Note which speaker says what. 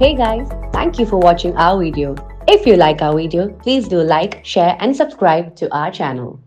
Speaker 1: Hey guys, thank you for watching our video. If you like our video, please do like, share and subscribe to our channel.